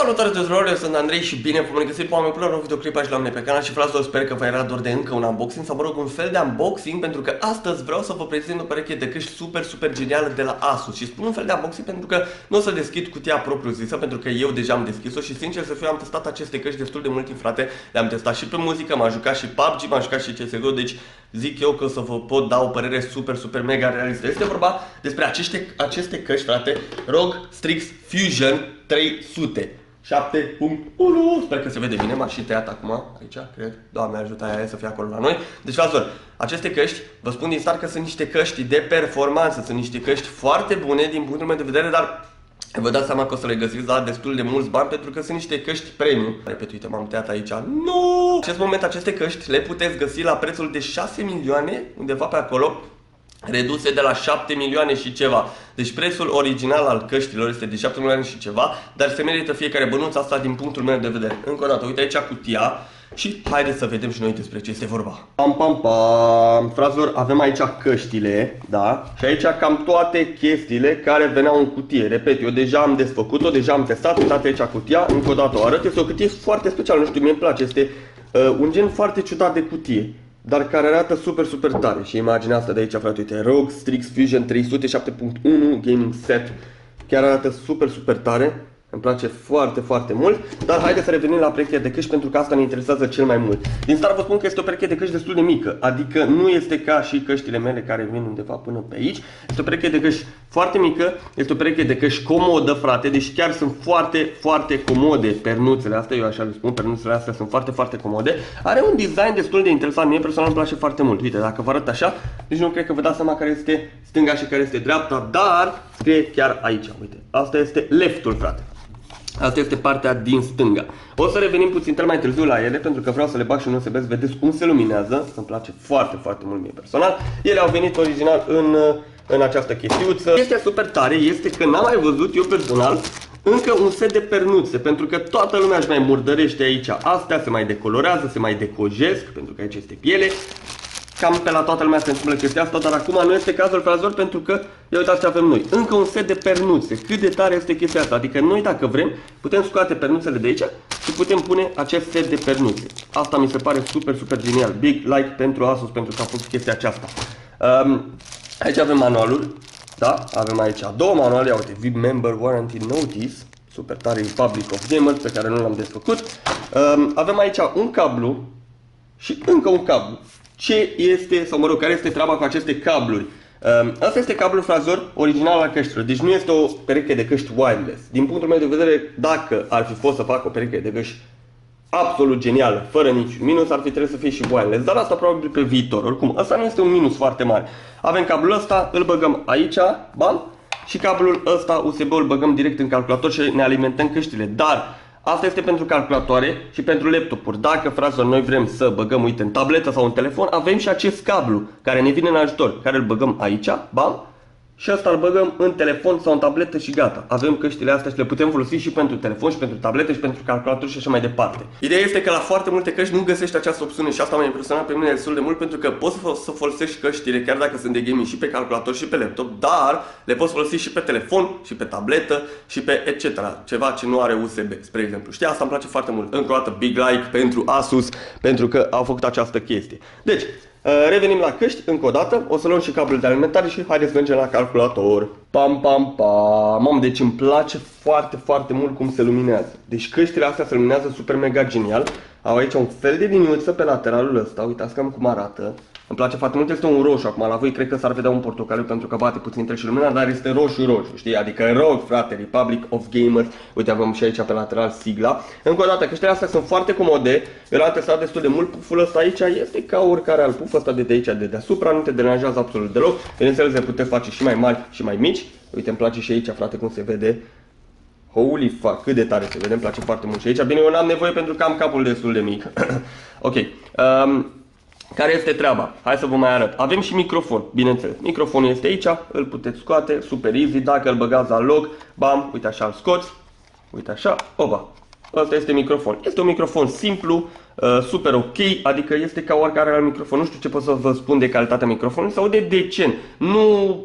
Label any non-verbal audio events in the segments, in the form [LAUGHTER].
Salutare tuturor, eu sunt Andrei și bine v-am regăsit pe oameni până la un videoclip aici la mine pe canal și fraților sper că vă era dor de încă un unboxing sau mă rog un fel de unboxing pentru că astăzi vreau să vă prezint o pereche de căști super super genială de la Asus și spun un fel de unboxing pentru că nu o să deschid cutia propriu zisă pentru că eu deja am deschis-o și sincer să fiu am testat aceste căști destul de mult timp frate, le-am testat și pe muzică, m-am jucat și PUBG, m-am jucat și CSGO, deci zic eu că o să vă pot da o părere super super mega realistă. Este vorba despre aceste, aceste căști frate, ROG Strix Fusion 300. 7.1 Sper că se vede bine, m-a și tăiat acum aici, cred. Doamne ajută aia să fie acolo la noi. Deci, fraților, aceste căști, vă spun din start că sunt niște căști de performanță, sunt niște căști foarte bune din punctul meu de vedere, dar Vă dați seama că o să le găsiți la destul de mulți bani pentru că sunt niște căști premium. Repet, uite, m-am tăiat aici. Nu! În acest moment aceste căști le puteți găsi la prețul de 6 milioane, undeva pe acolo reduse de la 7 milioane și ceva. Deci prețul original al căștilor este de 7 milioane și ceva, dar se merită fiecare bănuț asta din punctul meu de vedere. Încă o dată, uite aici cutia și haideți să vedem și noi despre ce este vorba. Pam, pam, pam, frazor, avem aici căștile, da? Și aici cam toate chestiile care veneau în cutie. Repet, eu deja am desfăcut-o, deja am testat, uitați aici cutia, încă o dată o arăt. Este o cutie foarte specială, nu știu, mie îmi place, este uh, un gen foarte ciudat de cutie dar care arată super, super tare. Și imaginea asta de aici, frate, uite, ROG Strix Fusion 300 7.1 Gaming Set. Chiar arată super, super tare. Îmi place foarte, foarte mult, dar haideți să revenim la perechea de căști pentru că asta ne interesează cel mai mult. Din start vă spun că este o pereche de căști destul de mică, adică nu este ca și căștile mele care vin undeva până pe aici. Este o pereche de căști foarte mică, este o pereche de căști comodă, frate, deci chiar sunt foarte, foarte comode pernuțele astea, eu așa le spun, pernuțele astea sunt foarte, foarte comode. Are un design destul de interesant, mie personal îmi place foarte mult. Uite, dacă vă arăt așa, deci nu cred că vă dați seama care este stânga și care este dreapta, dar scrie chiar aici, uite. Asta este leftul, frate. Asta este partea din stânga. O să revenim puțin mai târziu la ele, pentru că vreau să le bag și un USB, vedeți cum se luminează. Îmi place foarte, foarte mult mie personal. Ele au venit original în, în această chestiuță. Chestia super tare este că n-am mai văzut eu personal încă un set de pernuțe, pentru că toată lumea își mai murdărește aici. Astea se mai decolorează, se mai decojesc, pentru că aici este piele cam pe la toată lumea se întâmplă chestia asta, dar acum nu este cazul frazor pentru că, ia uitați ce avem noi, încă un set de pernuțe. Cât de tare este chestia asta? Adică noi dacă vrem, putem scoate pernuțele de aici și putem pune acest set de pernuțe. Asta mi se pare super, super genial. Big like pentru Asus pentru că a făcut chestia aceasta. Um, aici avem manualul, da? Avem aici două manuale, uite, VIP Member Warranty Notice, super tare Republic of Gamers pe care nu l-am desfăcut. Um, avem aici un cablu și încă un cablu ce este, sau mă rog, care este treaba cu aceste cabluri. Um, asta este cablul frazor original al căștilor, deci nu este o pereche de căști wireless. Din punctul meu de vedere, dacă ar fi fost să fac o pereche de căști absolut genială, fără niciun minus, ar fi trebuit să fie și wireless, dar asta probabil pe viitor. Oricum, asta nu este un minus foarte mare. Avem cablul ăsta, îl băgăm aici, bam, și cablul ăsta USB îl băgăm direct în calculator și ne alimentăm căștile. Dar Asta este pentru calculatoare și pentru laptopuri. Dacă, fraților, noi vrem să băgăm, uite, în tabletă sau în telefon, avem și acest cablu care ne vine în ajutor, care îl băgăm aici, bam, și asta îl băgăm în telefon sau în tabletă și gata. Avem căștile astea și le putem folosi și pentru telefon și pentru tablete și pentru calculator și așa mai departe. Ideea este că la foarte multe căști nu găsești această opțiune și asta m-a impresionat pe mine destul de mult pentru că poți să folosești căștile chiar dacă sunt de gaming și pe calculator și pe laptop, dar le poți folosi și pe telefon și pe tabletă și pe etc. Ceva ce nu are USB, spre exemplu. Știi, asta îmi place foarte mult. Încă o dată, big like pentru Asus pentru că au făcut această chestie. Deci, Uh, revenim la căști încă o dată, o să luăm și cablul de alimentare și haideți să mergem la calculator. Pam, pam, pam. Mamă, deci îmi place foarte, foarte mult cum se luminează. Deci căștile astea se luminează super mega genial. Au aici un fel de liniuță pe lateralul ăsta, uitați cam cum arată. Îmi place foarte mult, este un roșu acum, la voi cred că s-ar vedea un portocaliu pentru că bate puțin între și lumina, dar este roșu-roșu, știi? Adică ROG, frate, Republic of Gamers, uite avem și aici pe lateral sigla. Încă o dată, căștile astea sunt foarte comode, eu l-am testat destul de mult, puful ăsta aici este ca oricare alt puf ăsta de, de aici, de deasupra, nu te deranjează absolut deloc, bineînțeles le puteți face și mai mari și mai mici, uite îmi place și aici, frate, cum se vede, Holy fuck, cât de tare se vede, îmi place foarte mult și aici. Bine, eu n-am nevoie pentru că am capul destul de mic. [CLEARS THROAT] ok. Um, care este treaba? Hai să vă mai arăt. Avem și microfon, bineînțeles. Microfonul este aici, îl puteți scoate, super easy. Dacă îl băgați la loc, bam, uite așa îl scoți. Uite așa, oba. Asta este microfon. Este un microfon simplu, uh, super ok, adică este ca oricare alt microfon. Nu știu ce pot să vă spun de calitatea microfonului sau de decent. Nu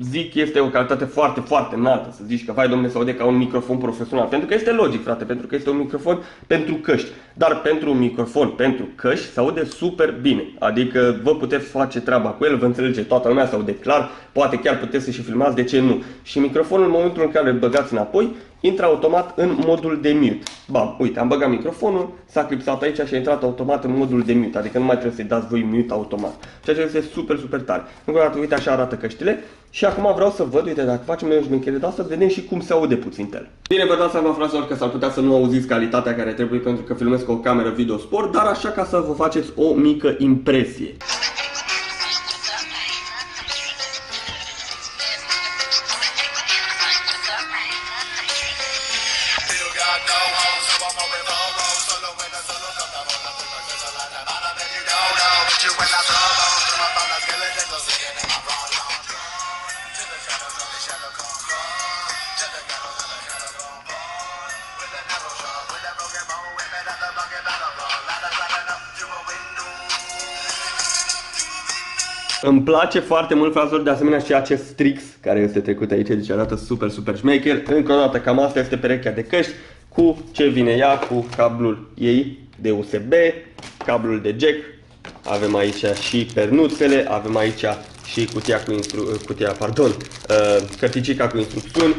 zic este o calitate foarte, foarte înaltă, să zici că, vai domnule, se aude ca un microfon profesional, pentru că este logic, frate, pentru că este un microfon pentru căști, dar pentru un microfon pentru căști se aude super bine, adică vă puteți face treaba cu el, vă înțelege toată lumea, se aude clar, poate chiar puteți să și filmați, de ce nu? Și microfonul, în momentul în care îl băgați înapoi, intră automat în modul de mute. Bam, uite, am băgat microfonul, s-a clipsat aici și a intrat automat în modul de mute, adică nu mai trebuie să-i dați voi mute automat. Ceea ce este super, super tare. Încă o dată, uite, așa arată căștile și acum vreau să văd, uite, dacă facem noi șmenchere de asta, vedem și cum se aude puțin tel. Bine, vă dați seama, fraților, că s-ar putea să nu auziți calitatea care trebuie pentru că filmez cu o cameră video sport, dar așa ca să vă faceți o mică impresie. Don't know. But you when I throw bones, from up on the skeleton, so singing in my front lawn. To the shadows of the shadow come from. To the gallows of the shadow come from. With an arrow shot, with a broken bow, aiming at the bucket battlefront. Ladder climbing up to a window. Îmi place foarte mult, fraților, de asemenea și acest Strix care este trecut aici, deci arată super, super șmecher. Încă o dată, cam asta este perechea de căști cu ce vine ea, cu cablul ei de USB, cablul de jack, avem aici și pernuțele, avem aici și cutia cu instru- cutia, pardon, uh, cărticica cu instrucțiuni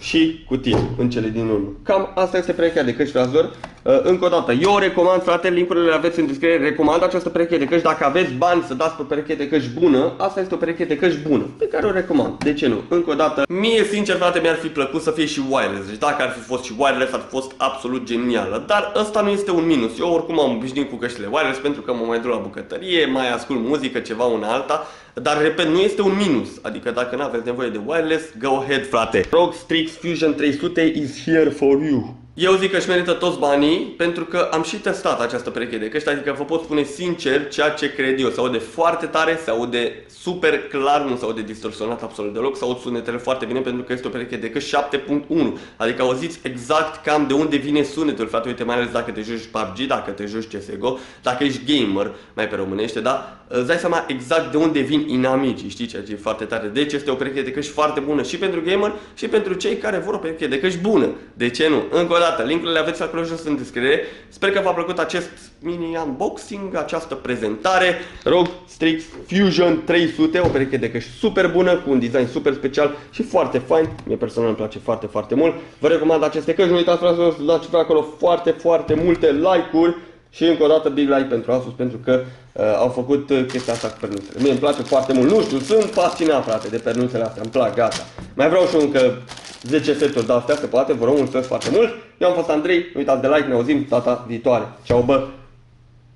și cutie în cele din urmă. Cam asta este perechea de căști, fraților. Uh, încă o dată, eu o recomand, frate, linkurile le aveți în descriere, recomand această pereche de căști. Dacă aveți bani să dați pe pereche de căști bună, asta este o pereche de căști bună, pe care o recomand. De ce nu? Încă o dată, mie, sincer, frate, mi-ar fi plăcut să fie și wireless. Deci dacă ar fi fost și wireless, ar fi fost absolut genială. Dar ăsta nu este un minus. Eu oricum am obișnuit cu căștile wireless pentru că mă mai duc la bucătărie, mai ascult muzică, ceva una alta. Dar, repet, nu este un minus. Adică dacă nu aveți nevoie de wireless, go ahead, frate. ROG Strix Fusion 300 is here for you. Eu zic că își merită toți banii pentru că am și testat această pereche de căști, adică vă pot spune sincer ceea ce cred eu. Se aude foarte tare, se aude super clar, nu se aude distorsionat absolut deloc, se aud sunetele foarte bine pentru că este o pereche de căști 7.1. Adică auziți exact cam de unde vine sunetul, frate, uite, mai ales dacă te joci PUBG, dacă te joci CSGO, dacă ești gamer, mai pe românește, da? Îți dai seama exact de unde vin inamicii, știi, ceea ce e foarte tare. Deci este o pereche de căști foarte bună și pentru gamer și pentru cei care vor o pereche de căști bună. De ce nu? Încă o dată, linkurile le aveți acolo jos în descriere. Sper că v-a plăcut acest mini unboxing, această prezentare. ROG Strix Fusion 300, o pereche de căști super bună, cu un design super special și foarte fain. Mie personal îmi place foarte, foarte mult. Vă recomand aceste căști, nu uitați fraților să dați pe acolo foarte, foarte multe like-uri. Și încă o dată big like pentru Asus pentru că uh, au făcut uh, chestia asta cu pernuțele. Mie îmi place foarte mult, nu știu, sunt fascinat frate de pernuțele astea, îmi plac, gata. Mai vreau și încă 10 seturi de astea, se poate, vă rog, mulțumesc foarte mult. Eu am fost Andrei, nu uitați de like, ne auzim data viitoare. Ceau, bă!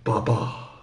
Pa, pa!